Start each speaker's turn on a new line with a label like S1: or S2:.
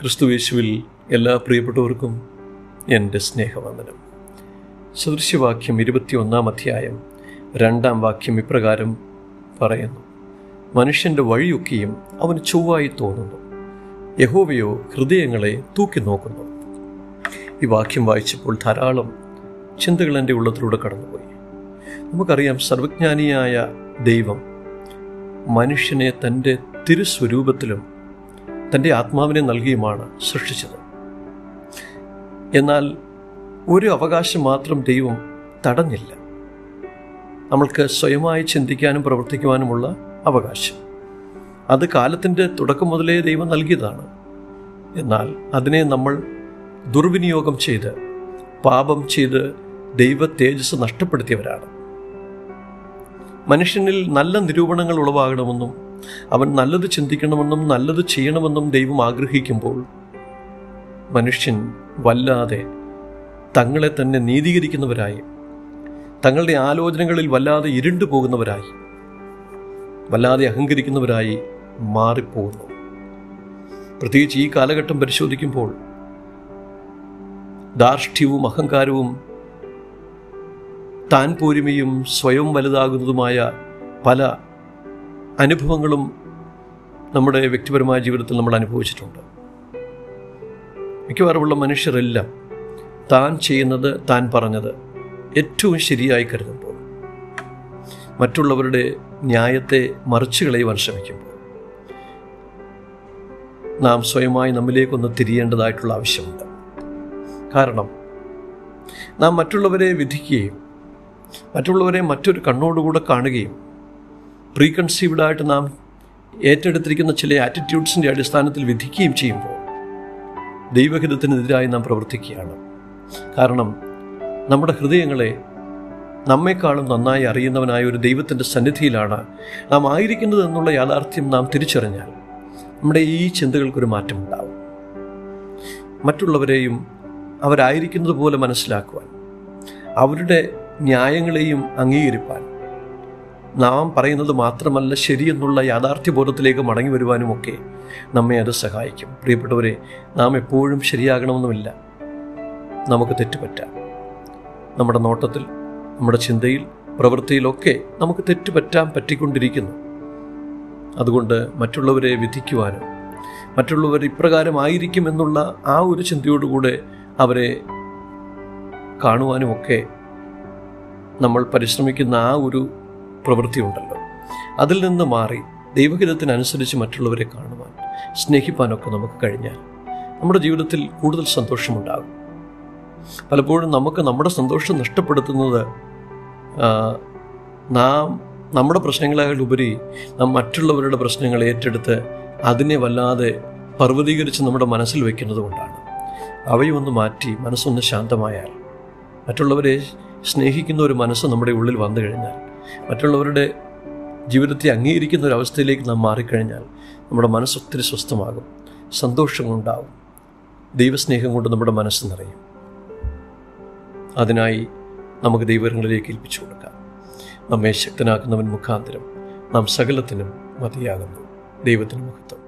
S1: ക്രിസ്തുവേശുവിൽ എല്ലാ പ്രിയപ്പെട്ടവർക്കും എന്റെ സ്നേഹവന്ദനം. സദൃശ്യവാക്യം ഇരുപത്തിയൊന്നാം അധ്യായം രണ്ടാം വാക്യം ഇപ്രകാരം പറയുന്നു. മനുഷ്യന്റെ വഴിയൊക്കെയും അവന് ചൊവ്വായി തോന്നുന്നു. യഹോവയോ ഹൃദയങ്ങളെ തൂക്കി നോക്കുന്നു. ഈ വാക്യം വായിച്ചപ്പോൾ ധാരാളം ചിന്തകൾ എന്റെ ഉള്ളത്തിലൂടെ കടന്നുപോയി. നമുക്കറിയാം സർവജ്ഞാനിയായ ദൈവം മനുഷ്യനെ തന്റെ തിരുസ്വരൂപത്തിലും തന്റെ ആത്മാവിനെ നൽകിയുമാണ് സൃഷ്ടിച്ചത്. എന്നാൽ ഒരു അവകാശം മാത്രം ദൈവം തടഞ്ഞില്ല. നമ്മൾക്ക് സ്വയമായി ചിന്തിക്കാനും പ്രവർത്തിക്കുവാനുമുള്ള അവകാശം. അത് കാലത്തിന്റെ തുടക്കം മുതലേ ദൈവം നൽകിയതാണ്. എന്നാൽ അതിനെ നമ്മൾ ദുർവിനിയോഗം ചെയ്ത് പാപം ചെയ്ത് ദൈവ തേജസ് നഷ്ടപ്പെടുത്തിയവരാണ്. മനുഷ്യനിൽ നല്ല നിരൂപണങ്ങൾ ഉളവാകണമെന്നും അവൻ നല്ലത് ചിന്തിക്കണമെന്നും നല്ലത് ചെയ്യണമെന്നും ദൈവം ആഗ്രഹിക്കുമ്പോൾ മനുഷ്യൻ വല്ലാതെ തങ്ങളെ തന്നെ നീതീകരിക്കുന്നവരായി തങ്ങളുടെ ആലോചനകളിൽ വല്ലാതെ ഇരുണ്ടു പോകുന്നവരായി വല്ലാതെ അഹങ്കരിക്കുന്നവരായി മാറിപ്പോകുന്നു. പ്രത്യേകിച്ച് ഈ കാലഘട്ടം പരിശോധിക്കുമ്പോൾ ധാർഷ്ട്യവും അഹങ്കാരവും താൻ പോരുമയും സ്വയം വലുതാകുന്നതുമായ പല അനുഭവങ്ങളും നമ്മുടെ വ്യക്തിപരമായ ജീവിതത്തിൽ നമ്മൾ അനുഭവിച്ചിട്ടുണ്ട്. മിക്കവാറുമുള്ള മനുഷ്യരെല്ലാം താൻ ചെയ്യുന്നത് താൻ പറഞ്ഞത് ഏറ്റവും ശരിയായി കരുതുമ്പോൾ മറ്റുള്ളവരുടെ ന്യായത്തെ മറിച്ചു കളയുവാൻ ശ്രമിക്കുമ്പോൾ നാം സ്വയമായി നമ്മിലേക്കൊന്ന് തിരിയേണ്ടതായിട്ടുള്ള ആവശ്യമുണ്ട്. കാരണം നാം മറ്റുള്ളവരെ വിധിക്കുകയും മറ്റുള്ളവരെ മറ്റൊരു കണ്ണോടുകൂടെ കാണുകയും പ്രീകൺസീവ്ഡായിട്ട് നാം ഏറ്റെടുത്തിരിക്കുന്ന ചില ആറ്റിറ്റ്യൂഡ്സിന്റെ അടിസ്ഥാനത്തിൽ വിധിക്കുകയും ചെയ്യുമ്പോൾ ദൈവഹിതത്തിനെതിരായി നാം പ്രവർത്തിക്കുകയാണ്. കാരണം നമ്മുടെ ഹൃദയങ്ങളെ നമ്മെക്കാളും നന്നായി അറിയുന്നവനായ ഒരു ദൈവത്തിന്റെ സന്നിധിയിലാണ് നാം ആയിരിക്കുന്നത് എന്നുള്ള യാഥാർത്ഥ്യം നാം തിരിച്ചറിഞ്ഞാൽ നമ്മുടെ ഈ ചിന്തകൾക്കൊരു മാറ്റമുണ്ടാവും മറ്റുള്ളവരെയും അവരായിരിക്കുന്നത് പോലെ മനസ്സിലാക്കുവാൻ അവരുടെ ന്യായങ്ങളെയും അംഗീകരിപ്പാൻ നാം പറയുന്നത് മാത്രമല്ല ശരിയെന്നുള്ള യാഥാർത്ഥ്യബോധത്തിലേക്ക് മടങ്ങി വരുവാനുമൊക്കെ നമ്മെ അത് സഹായിക്കും. പ്രിയപ്പെട്ടവരെ നാം എപ്പോഴും ശരിയാകണമെന്നുമില്ല. നമുക്ക് തെറ്റുപറ്റാം. നമ്മുടെ നോട്ടത്തിൽ നമ്മുടെ ചിന്തയിൽ പ്രവൃത്തിയിലൊക്കെ നമുക്ക് തെറ്റുപറ്റാൻ പറ്റിക്കൊണ്ടിരിക്കുന്നു. അതുകൊണ്ട് മറ്റുള്ളവരെ വിധിക്കുവാനും മറ്റുള്ളവർ ഇപ്രകാരമായിരിക്കും എന്നുള്ള ആ ഒരു ചിന്തയോടുകൂടെ അവരെ കാണുവാനുമൊക്കെ നമ്മൾ പരിശ്രമിക്കുന്ന ആ ഒരു പ്രവൃത്തി ഉണ്ടല്ലോ അതിൽ നിന്ന് മാറി ദൈവഹിതത്തിനനുസരിച്ച് മറ്റുള്ളവരെ കാണുവാൻ സ്നേഹിപ്പാനൊക്കെ നമുക്ക് കഴിഞ്ഞാൽ നമ്മുടെ ജീവിതത്തിൽ കൂടുതൽ സന്തോഷമുണ്ടാകും. പലപ്പോഴും നമുക്ക് നമ്മുടെ സന്തോഷം നഷ്ടപ്പെടുത്തുന്നത് നാം നമ്മുടെ പ്രശ്നങ്ങളെക്കാൾ ഉപരി നാം മറ്റുള്ളവരുടെ പ്രശ്നങ്ങൾ ഏറ്റെടുത്ത് അതിനെ വല്ലാതെ പർവതീകരിച്ച് നമ്മുടെ മനസ്സിൽ വയ്ക്കുന്നത് കൊണ്ടാണ്. അവയൊന്ന് മാറ്റി മനസ്സൊന്ന് ശാന്തമായാൽ മറ്റുള്ളവരെ സ്നേഹിക്കുന്ന ഒരു മനസ്സ് നമ്മുടെ ഉള്ളിൽ വന്നു കഴിഞ്ഞാൽ മറ്റുള്ളവരുടെ ജീവിതത്തെ അംഗീകരിക്കുന്ന ഒരു അവസ്ഥയിലേക്ക് നാം മാറിക്കഴിഞ്ഞാൽ നമ്മുടെ മനസ്സ് ഒത്തിരി സ്വസ്ഥമാകും. സന്തോഷമുണ്ടാവും ദൈവസ്നേഹം കൊണ്ട് നമ്മുടെ മനസ്സ് നിറയും. അതിനായി നമുക്ക് ദൈവങ്ങളിലേക്ക് ഏൽപ്പിച്ചു കൊടുക്കാം. നമ്മെ ശക്തനാക്കുന്നവൻ മുഖാന്തരം നാം സകലത്തിനും മതിയാകുന്നു. ദൈവത്തിന് മഹത്വം.